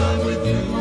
I'm with you.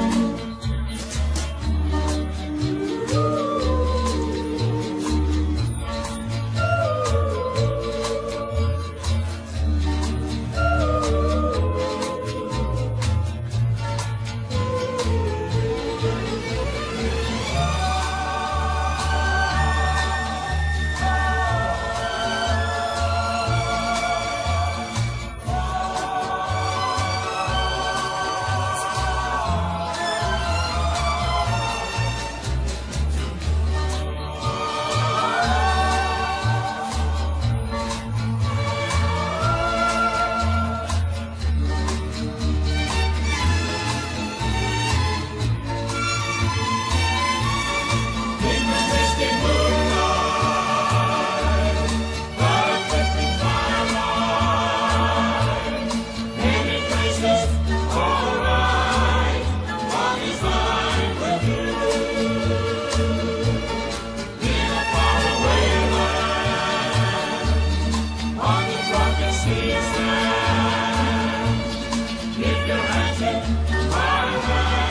Santa.